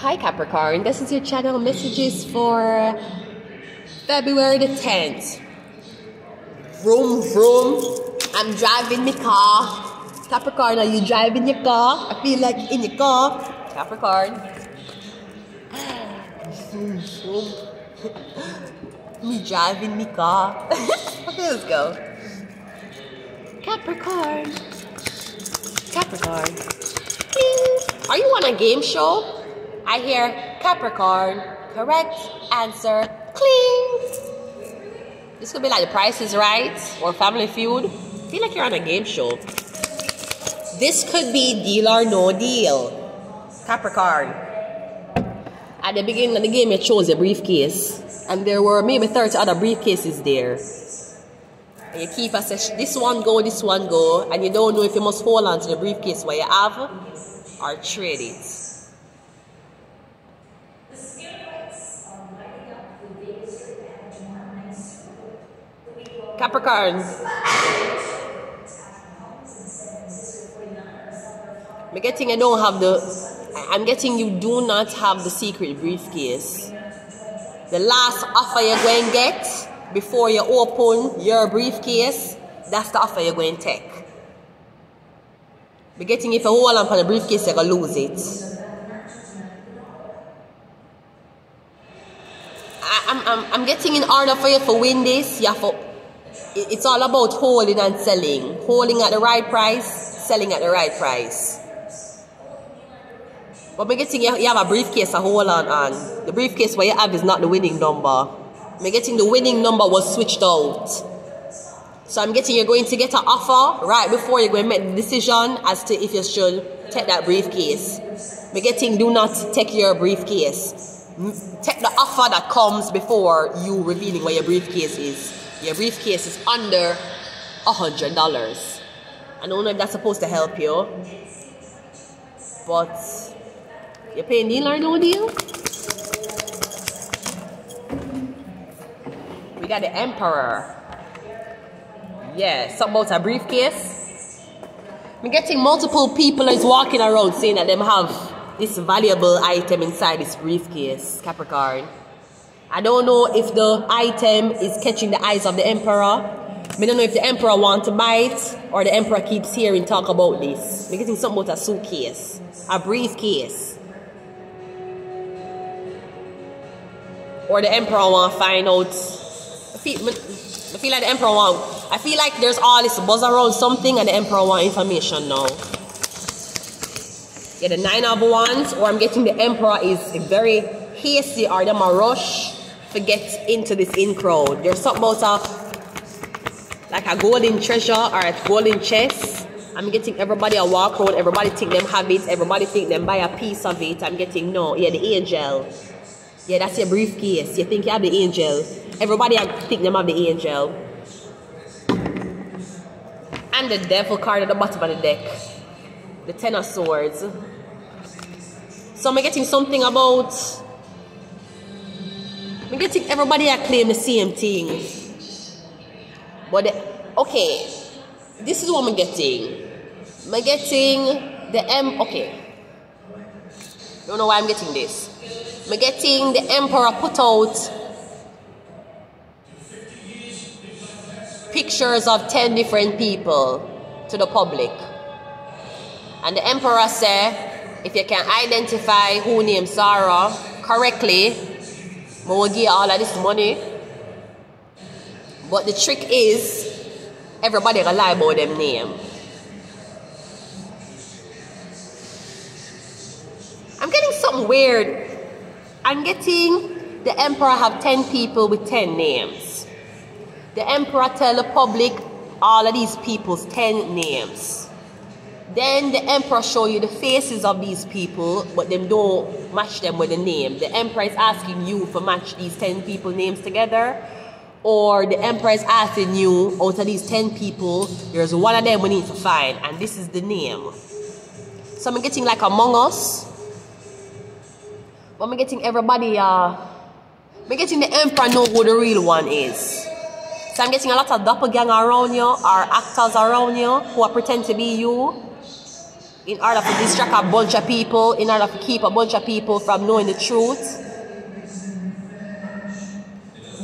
Hi Capricorn, this is your channel messages for February the 10th. Vroom vroom. I'm driving my car. Capricorn, are you driving your car? I feel like in your car. Capricorn. Vroom vroom. Me driving my car. okay, let's go. Capricorn. Capricorn. Are you on a game show? I hear Capricorn. Correct answer. Cling. This could be like The Price is Right or Family Feud. I feel like you're on a game show. This could be Deal or No Deal. Capricorn. At the beginning of the game, you chose a briefcase, and there were maybe 30 other briefcases there. And you keep a session, this one go, this one go, and you don't know if you must hold on to the briefcase where you have or trade it. Capricorn. I'm getting I don't have the I'm getting you do not have the secret briefcase. The last offer you're going to get before you open your briefcase, that's the offer you're going to take. Be getting if you hold on for the briefcase, you're going to lose it. I, I'm, I'm, I'm getting in order for you to win this, you have to it's all about holding and selling. Holding at the right price, selling at the right price. But me getting you, have a briefcase to hold on on. The briefcase where you have is not the winning number. Me getting the winning number was switched out. So I'm getting you're going to get an offer right before you're going to make the decision as to if you should take that briefcase. Me getting do not take your briefcase. Take the offer that comes before you revealing where your briefcase is your briefcase is under a hundred dollars. I don't know if that's supposed to help you, but you're paying deal or no deal? We got the Emperor. Yeah, something about a briefcase. I'm getting multiple people is walking around saying that them have this valuable item inside this briefcase, Capricorn. I don't know if the item is catching the eyes of the emperor. I don't know if the emperor want to buy it or the emperor keeps hearing talk about this. I'm getting something about a suitcase, a briefcase. Or the emperor want to find out. I feel, I feel like the emperor want. I feel like there's all this buzz around something and the emperor want information now. Yeah, the nine of wands, or I'm getting the emperor is very hasty or them a rush to get into this in crowd. There's something about a like a golden treasure or a golden chest. I'm getting everybody a walk around, everybody think them have it, everybody think them buy a piece of it. I'm getting no, yeah, the angel. Yeah, that's your briefcase. You think you have the angel. Everybody I think them have the angel. And the devil card at the bottom of the deck. The ten of swords. So I'm getting something about I'm getting everybody I claim the same thing. But the, okay, this is what I'm getting. I'm getting the M. Okay, don't know why I'm getting this. I'm getting the emperor put out pictures of 10 different people to the public. And the emperor said, if you can identify who named Sarah correctly, I will give all of this money. But the trick is, everybody gonna lie about them name. I'm getting something weird. I'm getting the emperor have 10 people with 10 names. The emperor tell the public all of these people's 10 names. Then the emperor show you the faces of these people, but them don't match them with the name. The emperor is asking you to match these 10 people names together. Or the emperor is asking you, out of these 10 people, there's one of them we need to find, and this is the name. So I'm getting like Among Us. But I'm getting everybody, uh, I'm getting the emperor know who the real one is. So I'm getting a lot of doppelganger around you, or actors around you, who are pretend to be you. In order to distract a bunch of people, in order to keep a bunch of people from knowing the truth.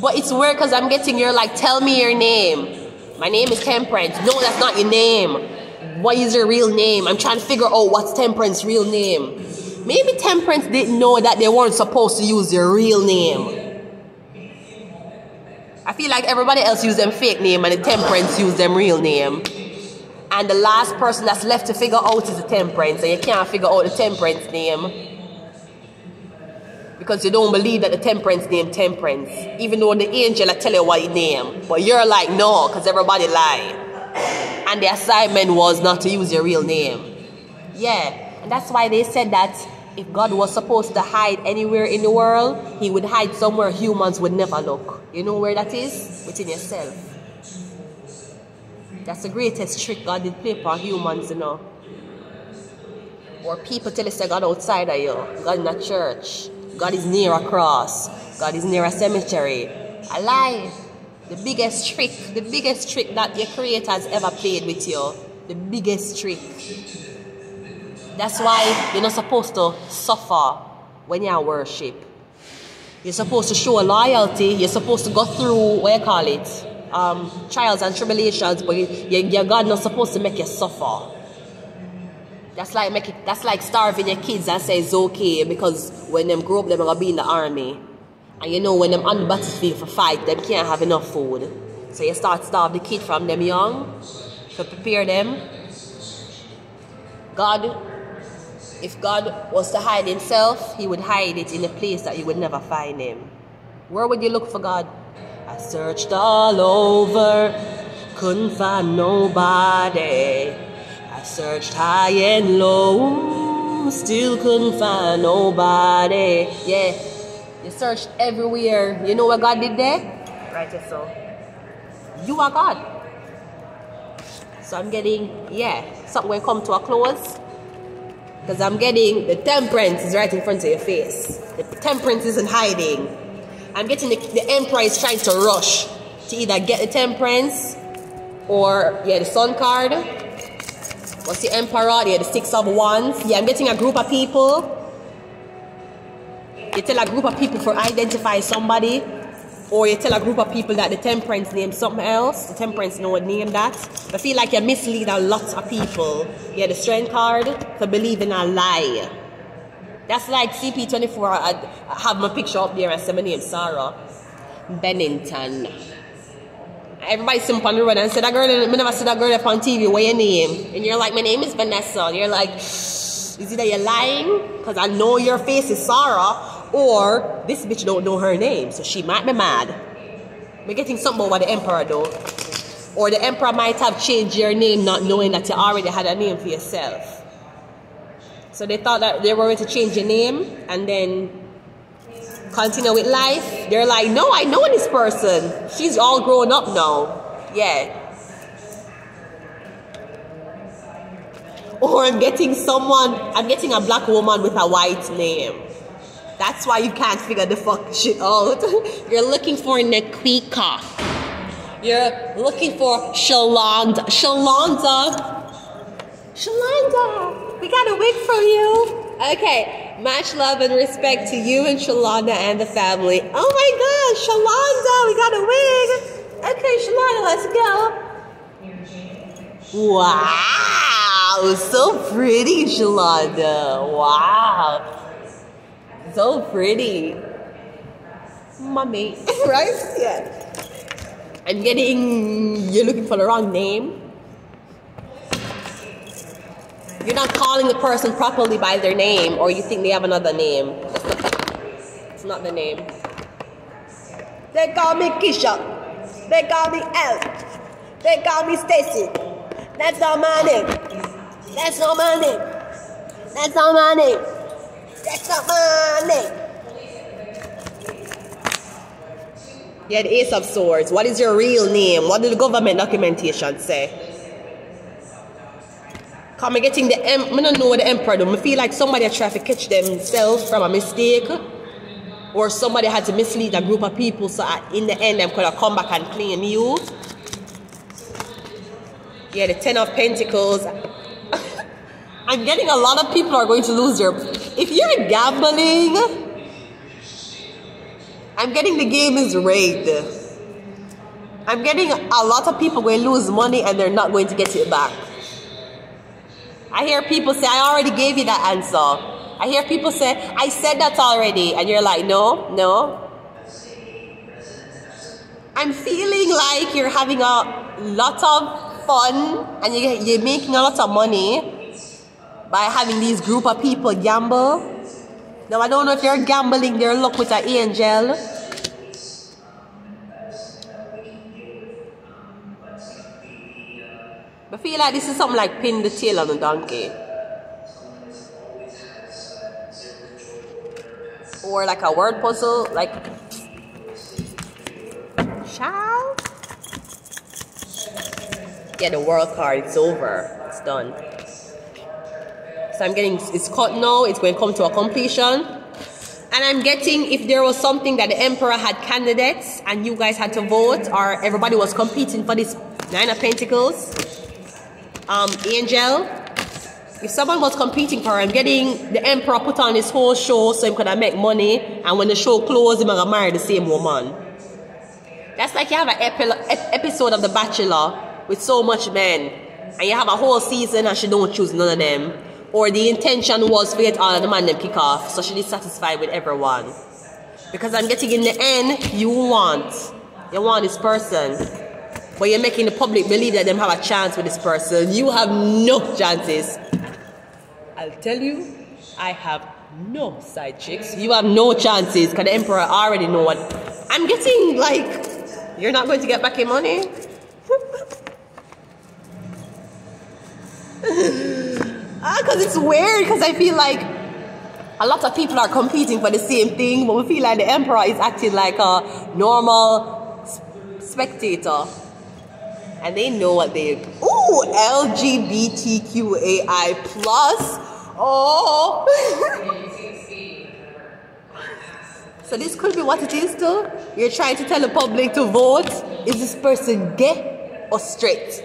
But it's weird because I'm getting you're like, tell me your name. My name is Temperance. No, that's not your name. What is your real name? I'm trying to figure out what's Temperance's real name. Maybe Temperance didn't know that they weren't supposed to use their real name. I feel like everybody else used them fake name and the Temperance used them real name. And the last person that's left to figure out is the Temperance, and you can't figure out the Temperance name. Because you don't believe that the temperance name temperance. Even though the angel I tell you what name. But you're like no because everybody lie. And the assignment was not to use your real name. Yeah. And that's why they said that if God was supposed to hide anywhere in the world he would hide somewhere humans would never look. You know where that is? Within yourself that's the greatest trick God did play for humans you know or people tell us they God outside of you God in a church God is near a cross. God is near a cemetery. A lie. The biggest trick, the biggest trick that your creator has ever played with you. The biggest trick. That's why you're not supposed to suffer when you're worship. You're supposed to show loyalty. You're supposed to go through, what you call it, um, trials and tribulations, but you, you, your God not supposed to make you suffer. That's like make it, that's like starving your kids and say it's okay because when them grow up, they're gonna be in the army. And you know when them on the battlefield for fight, them can't have enough food. So you start starve the kid from them young to prepare them. God, if God was to hide himself, he would hide it in a place that you would never find him. Where would you look for God? I searched all over, couldn't find nobody. I searched high and low, still couldn't find nobody. Yeah, you searched everywhere. You know what God did there? Right, so you are God. So I'm getting, yeah, something will come to a close. Because I'm getting the temperance is right in front of your face. The temperance isn't hiding. I'm getting the, the emperor is trying to rush to either get the temperance or, yeah, the sun card What's the Emperor? Yeah, the Six of Wands. Yeah, I'm getting a group of people. You tell a group of people for identify somebody. Or you tell a group of people that the temperance name something else. The temperance no one name that. I feel like you mislead a lot of people. Yeah, the strength card for believing a lie. That's like CP24. I have my picture up there and say my name Sarah Bennington. Everybody see on the road and say that girl, I never see that girl up on TV, what your name? And you're like, my name is Vanessa. And you're like, is it that you're lying? Because I know your face is Sarah. Or this bitch don't know her name, so she might be mad. We're getting something about the emperor though. Or the emperor might have changed your name not knowing that you already had a name for yourself. So they thought that they were going to change your name and then continue with life, they're like, no, I know this person. She's all grown up now. Yeah. Or I'm getting someone, I'm getting a black woman with a white name. That's why you can't figure the fuck shit out. You're looking for Naquika. You're looking for Shalonda. Shalonda. Shalonda. We got a wig from you. Okay. Much love and respect to you and Shalonda and the family. Oh my God, Shalonda, we got a wig. Okay, Shalonda, let's go. Wow, so pretty, Shalonda. Wow, so pretty. Mommy, right? Yeah. I'm getting, you're looking for the wrong name. You're not calling the person properly by their name or you think they have another name. It's not the name. They call me Keisha. They call me Elle. They call me Stacy. That's not my name. That's not my name. That's not my name. That's not my name. Yeah, the Ace of Swords. What is your real name? What did the government documentation say? Cause I'm getting the em I don't know what the emperor do. I feel like somebody tried to catch themselves from a mistake. Or somebody had to mislead a group of people so in the end could have come back and claim you. Yeah, the Ten of Pentacles. I'm getting a lot of people are going to lose their. If you're gambling, I'm getting the game is rigged. I'm getting a lot of people going to lose money and they're not going to get it back. I hear people say, I already gave you that answer. I hear people say, I said that already. And you're like, no, no. I'm feeling like you're having a lot of fun and you're making a lot of money by having these group of people gamble. Now, I don't know if you're gambling their luck with an angel. I feel like this is something like pin the tail on a donkey. Or like a word puzzle, like child. Yeah, the world card, it's over. It's done. So I'm getting it's cut now, it's going to come to a completion. And I'm getting if there was something that the emperor had candidates and you guys had to vote or everybody was competing for this nine of pentacles. Um, angel, if someone was competing for I'm getting the emperor put on his whole show so he could make money and when the show closes he gonna marry the same woman. That's like you have an episode of The Bachelor with so much men, and you have a whole season and she don't choose none of them. Or the intention was to get all the man them kick off, so she is satisfied with everyone. Because I'm getting in the end, you want. You want this person. But you're making the public believe that them have a chance with this person. You have no chances. I'll tell you, I have no side chicks. You have no chances because the emperor already know what. I'm getting like you're not going to get back your money? ah, because it's weird because I feel like a lot of people are competing for the same thing, but we feel like the emperor is acting like a normal spectator. And they know what they Ooh, LGBTQAI plus. Oh So this could be what it is too. You're trying to tell the public to vote. Is this person gay or straight?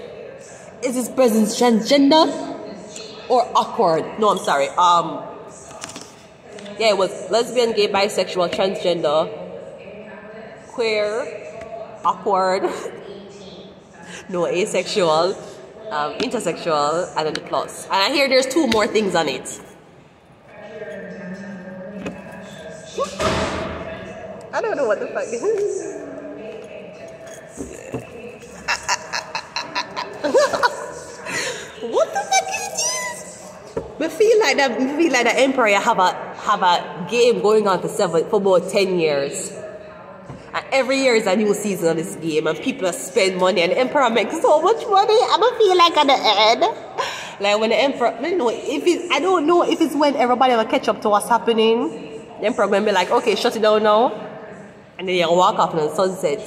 Is this person transgender or awkward? No, I'm sorry. Um, yeah, it was lesbian, gay, bisexual, transgender, queer, awkward, no, asexual, um, intersexual, and then the plus. And I hear there's two more things on it. I don't know what the fuck this is. what the fuck is this? We feel like that. We feel like the Emperor have a have a game going on for seven for about ten years. And every year is a new season of this game, and people spend money, and the Emperor makes so much money. I don't feel like at the end. Like when the Emperor, I don't know if it, I don't know if it's when everybody will catch up to what's happening. The Emperor be like, okay, shut it down now. And then you walk off on the sunset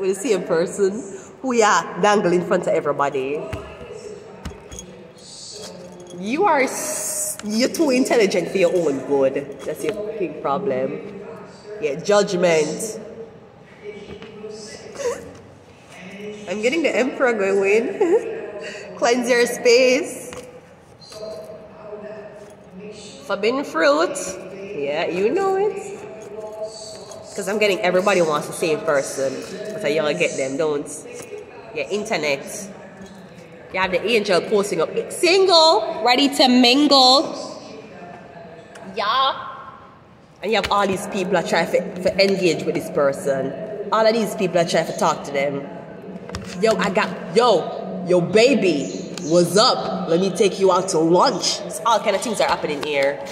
with the same person who are dangling in front of everybody. You are you're too intelligent for your own good. That's your big problem. Yeah, judgment. I'm getting the emperor going. Cleanse your space. Forbidden fruit. Yeah, you know it. Because I'm getting everybody wants the same person. But y'all get them, don't? Yeah, internet. You have the angel posting up. Single, ready to mingle. Yeah. And you have all these people that try to, to engage with this person. All of these people that try to talk to them. Yo, I got, yo, yo, baby, what's up? Let me take you out to lunch. It's all kind of things are up happening here.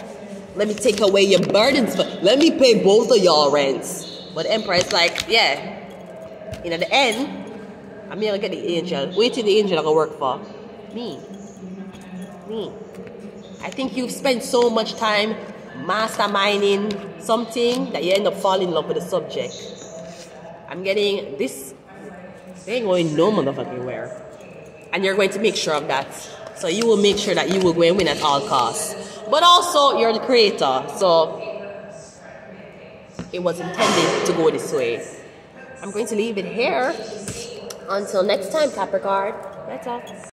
Let me take away your burdens. But let me pay both of y'all rents. But the Emperor is like, yeah. You know, the end, I'm gonna get the angel. Wait till the angel I gonna work for. Me. Me. I think you've spent so much time masterminding something that you end up falling in love with the subject. I'm getting this. They ain't going no motherfucking where. And you're going to make sure of that. So you will make sure that you will go and win at all costs. But also, you're the creator, so it was intended to go this way. I'm going to leave it here. Until next time, Capricorn. That's all.